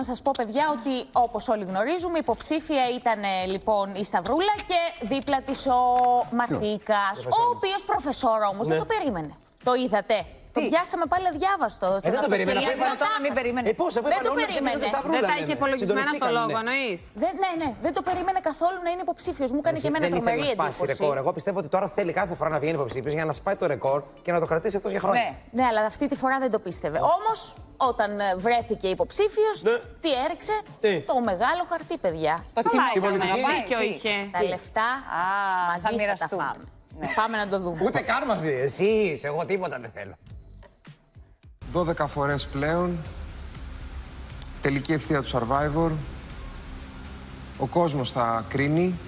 να σας πω, παιδιά, ότι όπως όλοι γνωρίζουμε, υποψήφια ήταν ε, λοιπόν η Σταυρούλα και δίπλα της ο Μαρτίκα. Ο οποίος προφεσόρα όμως δεν το περίμενε. Το είδατε; Το πιάσαμε πάλι αδιάβαστο. Ε, δεν το περίμενα. Κυρία Πες μας Ρωτά. να μην περίμενε. Ε, πώς, αφού δεν είπαν το όλοι να ψηφίσουν περίμενε. τη Σταυρούλα, Δεν τα λένε. είχε υπολογισμένα στο Συντονιστήκανε. λόγο, εννοείς; Δεν, ναι, ναι, δεν το περίμενε καθόλου να είναι υποψήφιος. Μου έκανε και εμένα δεν ήθελε τρομερή να σπάσει εντύπωση. ρεκόρ. Εγώ πιστεύω ότι τώρα θέλει κάθε φορά να βγαίνει υποψήφιος για να σπάει το ρεκόρ και να το κρατήσει αυτός για χρόνια. Ναι, ναι, αλλά αυτή τη φορά δεν το πίστευε. Όμως, όταν ε, βρέθηκε υποψήφιος, Ναι. τι έριξε, Τι; το μεγάλο χαρτί, παιδιά. Το κοινό Την έκανε, πολιτική. δίκιο είχε. Τα λεφτά Α, μαζί θα θα, τα μοιραστούμε. φάμε. Πάμε να το δούμε. Ούτε καν μαζί. Εσύ είσαι, εγώ τίποτα δεν θέλω. 12 φορές πλέον. Τελική ευθεία του Survivor. Ο κόσμος θα κρίνει.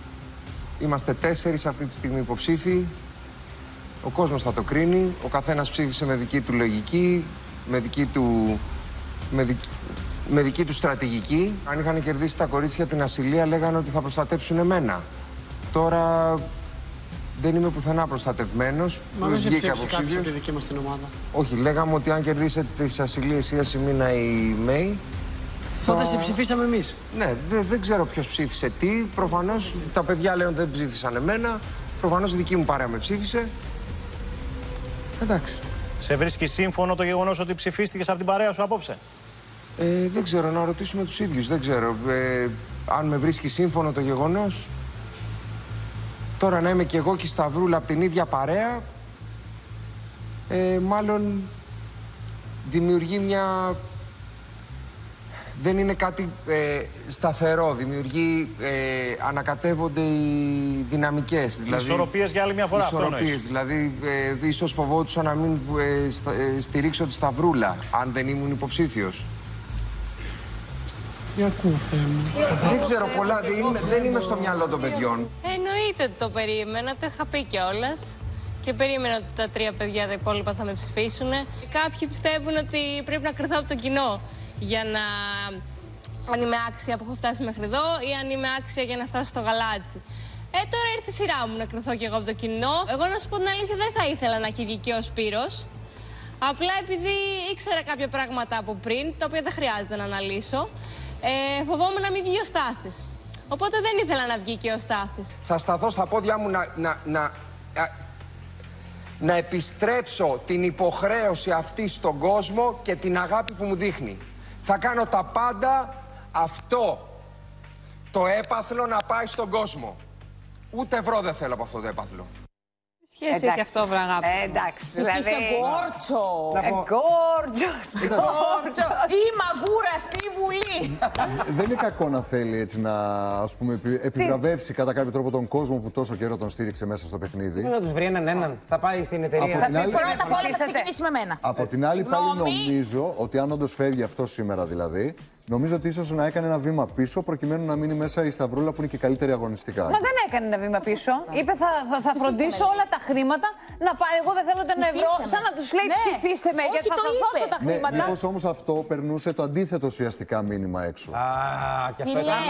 Είμαστε τέσσερις αυτή τη στιγμή υποψήφοι. Ο κόσμος θα το κρίνει. Ο καθένας ψήφισε με δική του λογική, με δική του, με δική, με δική του στρατηγική. Αν είχαν κερδίσει τα κορίτσια την ασυλία, λέγανε ότι θα προστατέψουν εμένα. Τώρα δεν είμαι πουθενά προστατευμένος. Μα δεν σε Βγήκα ψήφισε κάποιος υποψήφιος. από τη δική μας την ομάδα. Όχι, λέγαμε ότι αν κερδίσετε τις ασυλίες η Ασημίνα ή η Μέη. Θα... Δεν σε ψηφίσαμε εμείς. Ναι, δεν, δεν ξέρω ποιος ψήφισε τι. Προφανώς τα παιδιά λένε ότι δεν ψήφισαν εμένα. Προφανώς η δική μου παρέα με ψήφισε. Εντάξει. Σε βρίσκει σύμφωνο το γεγονός ότι ψηφίστηκες από την παρέα σου απόψε; Ε, δεν ξέρω, να ρωτήσουμε τους ίδιους. Δεν ξέρω. Ε, αν με βρίσκει σύμφωνο το γεγονός. Τώρα να είμαι κι εγώ και η Σταυρούλα από την ίδια παρέα. Ε, μάλλον δημιουργεί μια. Δεν είναι κάτι ε, σταθερό. Δημιουργεί. Ε, ανακατεύονται οι δυναμικές. Δηλαδή, Ισορροπίες για άλλη μια φορά, αυτό Ισορροπίες. εννοείς. Δηλαδή, ε, ίσως φοβόντουσα να μην ε, στα- ε, στηρίξω τη Σταυρούλα, αν δεν ήμουν υποψήφιος. Τι ακούω, Θεέ μου; Δεν ξέρω πολλά, δεν είμαι, δεν είμαι στο μυαλό των παιδιών. Εννοείται ότι το περίμενα, το είχα πει κιόλας. Και περίμενα ότι τα τρία παιδιά τα υπόλοιπα θα με ψηφίσουν. Κάποιοι πιστεύουν ότι πρέπει να κρυθώ από το κοινό για να. αν είμαι άξια που έχω φτάσει μέχρι εδώ ή αν είμαι άξια για να φτάσω στο γαλάτσι. Ε, τώρα ήρθε η σειρά μου να κρυθώ κι εγώ από το κοινό. Εγώ να σου πω την αλήθεια, δεν θα ήθελα να έχει βγει και ο Σπύρος. Απλά επειδή ήξερα κάποια πράγματα από πριν, τα οποία δεν χρειάζεται να αναλύσω, ε, φοβόμουν να μην βγει ο Στάθης. Οπότε δεν ήθελα να βγει και ο Στάθης. Θα σταθώ στα πόδια μου να, να, να, α, να επιστρέψω την υποχρέωση αυτή στον κόσμο και την αγάπη που μου δείχνει. Θα κάνω τα πάντα αυτό το έπαθλο να πάει στον κόσμο. Ούτε ευρώ δεν θέλω από αυτό το έπαθλο. Σχέση έχει αυτό, βρε αγάπη. Ε, εντάξει, Ψηφίστε δηλαδή. Γκόρτσο. Ε, Γκόρτζος. Γκόρτσος. Η μαγκούρα στη Βουλή. Δεν είναι κακό να θέλει έτσι να ας πούμε, επι- επιβραβεύσει κατά κάποιο τρόπο τον κόσμο που τόσο καιρό τον στήριξε μέσα στο παιχνίδι. Δεν θα τους βρει έναν έναν. Θα πάει στην εταιρεία. Από την άλλη- Πρώτα απ' όλα θα ψηφίσετε. ξεκινήσει με μένα. Από την άλλη, πάλι Νομί- νομίζω ότι αν όντως φεύγει αυτό σήμερα δηλαδή, νομίζω ότι ίσως να έκανε ένα βήμα πίσω προκειμένου να μείνει μέσα η Σταυρούλα που είναι και καλύτερη αγωνιστικά. Μα δεν έκανε ένα βήμα πίσω. Είπε θα, θα, θα φροντίσω με, όλα τα χρήματα να πάρει. Εγώ δεν θέλω τον Ψηφίστε ευρώ. με. Σαν να τους λέει Ναι. ψηφίστε με Όχι, γιατί θα το σας είπε. δώσω τα Ναι, χρήματα. μήπως όμως αυτό περνούσε το αντίθετο ουσιαστικά μήνυμα έξω. Α, και αυτό Τι ήταν λες,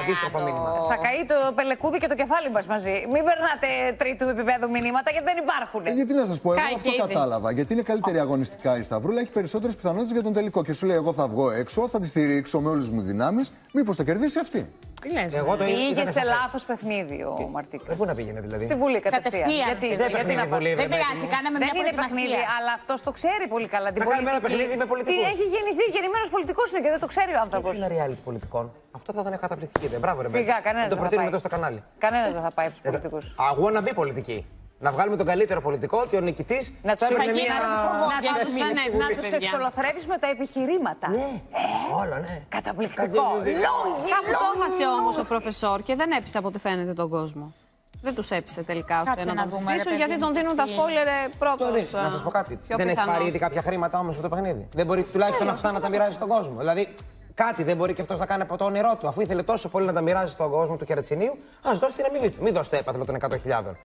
αντίστροφο Ρεάτο. μήνυμα. Θα καεί το πελεκούδι και το κεφάλι μας μαζί. Μην περνάτε τρίτου επίπεδου μηνύματα γιατί δεν υπάρχουν. Ε, γιατί να σας πω, εγώ Κάει αυτό και ήδη. κατάλαβα. Γιατί είναι καλύτερη αγωνιστικά η Σταυρούλα, έχει περισσότερες πιθανότητες για τον τελικό. Και σου λέει: Εγώ θα βγω έξω, θα τη στηρίξω με όλες μου δυνάμεις. Μήπως το κερδίσει αυτή. Τι λες, Εγώ το Πήγες ήταν σε σαφές. λάθος παιχνίδι ο Μαρτίκας. Ε, Πού να πήγαινε δηλαδή. Στη Βουλή κατευθείαν. Κατευθείαν. Γιατί, Δεν γιατί παιχνίδι να η Βουλή, πας. βρε, Δεν πειράζει, μου. κάναμε Δεν μια είναι παιχνίδι, προετοιμασία. αλλά αυτό το ξέρει πολύ καλά. Την Να κάνουμε ένα πολιτική. παιχνίδι με πολιτικούς. Τι έχει γεννηθεί, γεννημένο πολιτικός είναι και δεν το ξέρει ο άνθρωπος. Ποιο είναι reality πολιτικών. Αυτό θα ήταν καταπληκτική ιδέα. Μπράβο, ρε Σιγά, Μπέκη. κανένας Να το δεν θα προτείνουμε πάει. εδώ στο κανάλι. Κανένας δεν θα πάει από του πολιτικούς. Αγώνα μπει πολιτική. Να βγάλουμε τον καλύτερο πολιτικό και ο νικητής Να θα τους έπαιρνε γίνει μια. υπουργός. Να για τους- να να- μην να είναι τους παιδιά. εξολοθρεύεις με τα επιχειρήματα. Ναι, όλα, ναι. Καταπληκτικό. Κάτι- Λόγοι, Κάπου το έχασε όμως ο προφεσόρ και δεν έπεισε από ό,τι φαίνεται τον κόσμο. Δεν τους έπεισε τελικά ώστε Κάτσε να να τον δούμε, ψηφίσουν ρε γιατί παιδί τον μου, δίνουν και τα εσύ. σπόιλερ πρώτος. Το δει- Να σας πω κάτι. Δεν έχει πάρει ήδη κάποια χρήματα όμως αυτό το παιχνίδι. Δεν μπορεί τουλάχιστον αυτά να τα μοιράζει στον κόσμο. Δηλαδή κάτι δεν μπορεί και αυτός να κάνει από το όνειρό του. Αφού ήθελε τόσο πολύ να τα μοιράζει στον κόσμο του Κερατσινίου, ας δώσει την αμοιβή του. Μην δώσει το έπαθλο των 100.000.